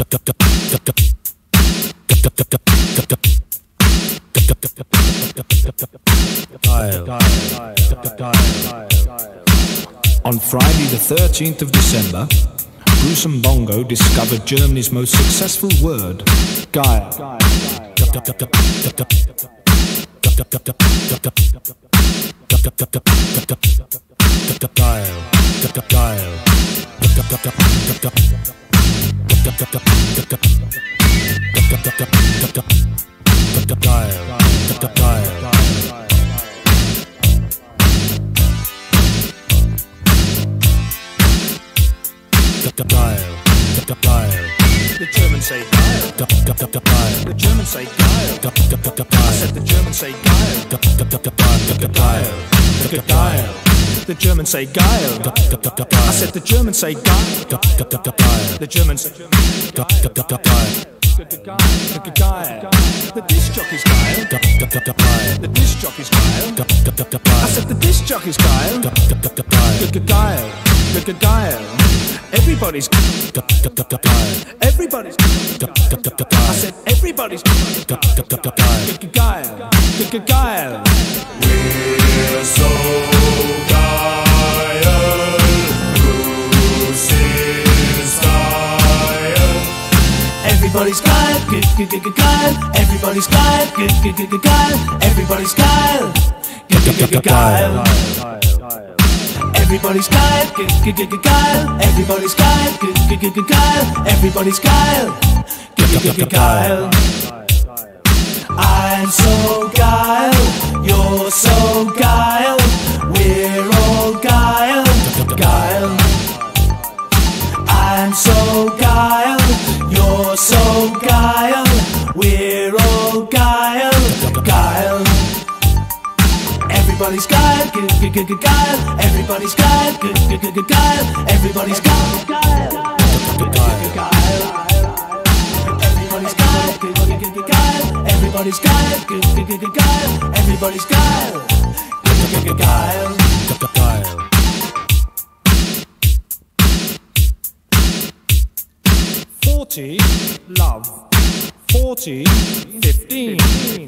On Friday, the 13th of December, Bruce and Bongo discovered Germany's most successful word, Duck, duck, duck, duck, duck, duck, duck, duck, duck, duck, duck, duck, duck, duck, say geil. I said the Germans say geil. Geil. The Germans say geil. I said the Germans say geil. The Germans. Geil. The disc jockey's geil. The disc. I said the disc jockey's geil. Geil. Geil. Everybody's Everybody's I said everybody's geil. Geil. We're Everybody's geil, good, good, good, good, geil. Everybody's geil, good, good, good, good, geil. Everybody's geil, good, good, good, good, geil. Everybody's geil, good, good, good, good, geil. Everybody's geil, good, good, good, good, geil. Everybody's geil, good, good, good, good, geil. I'm so geil, you're so geil. We're all geil, geil. I'm so you're so geil. We're all geil, geil. Everybody's geil, good, good, good, geil. Everybody's geil, good, good, good, good, geil. Everybody's. Everybody's geil, good, good, good, geil. Everybody's geil, good, good, good, good, geil. Everybody's geil, good, good, good, good, 40, love. 40, 15,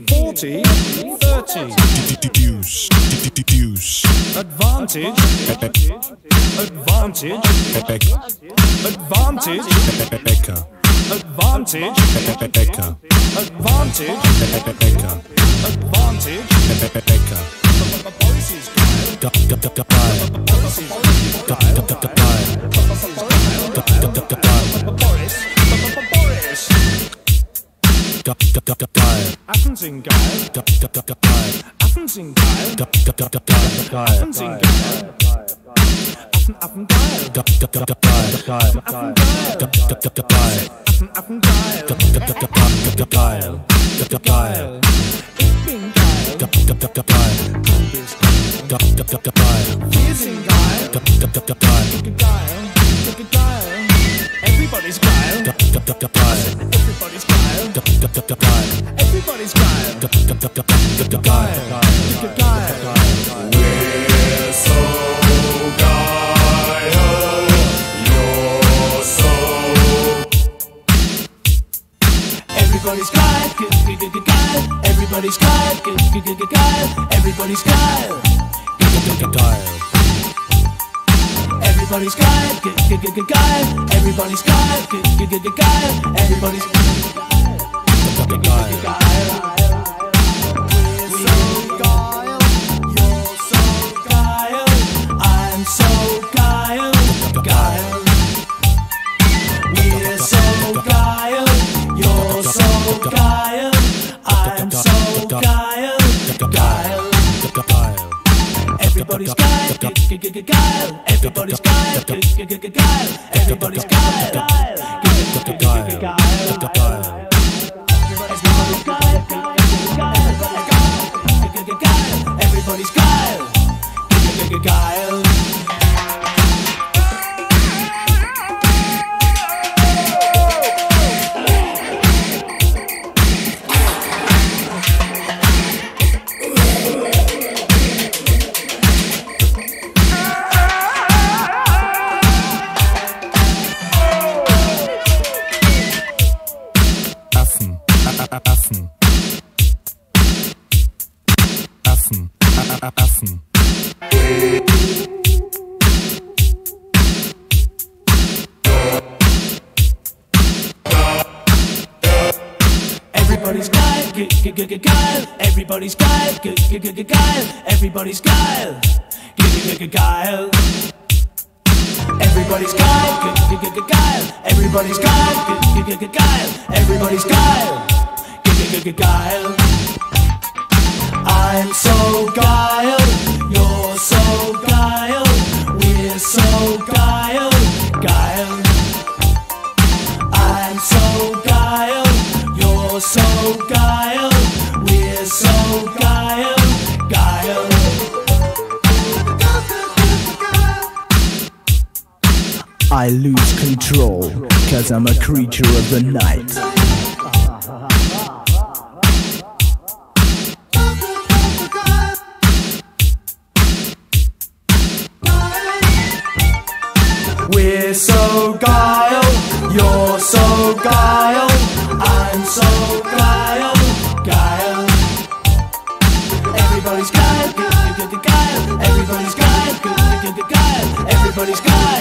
40, 30. Deduce, deduce. Advantage, advantage, advantage, advantage. Advantage. Advantage. Advantage. Advantage. Voices. Voices. Voices. Voices. Athens in geil. Athens in geil. Athens in geil. Affen, Affen geil. Affen, Affen geil. Affen, Affen geil. Ich bin geil. Wir sind geil. Geil. Geil. Everybody's geil. Geil. Everybody's geil. Geil. Geil. We're so Everybody's geil, good, good, good, geil. Everybody's geil, good, good, good, good, geil. Everybody's geil, good, good, good, geil. Everybody's geil, good, good, good, good, geil. Everybody's geil, good, good, good, good, geil. Everybody's Everybody's geil. Everybody's geil. Everybody's geil, geil. Everybody's ge- ge- Everybody's ge- ge- Everybody's ge- ge- Everybody's ge- ge- Everybody's ge- ge- I'm so geil, I lose control, cause I'm a creature of the night. We're so geil, you're so geil, I'm so geil, geil. Everybody's geil, good, good, geil. Everybody's geil, good, good, geil. Everybody's geil,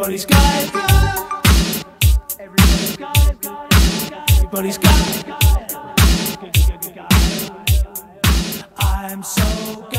Everybody's got it. Everybody's got it. Everybody's got it. I'm so good.